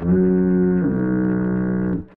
Mm-hmm.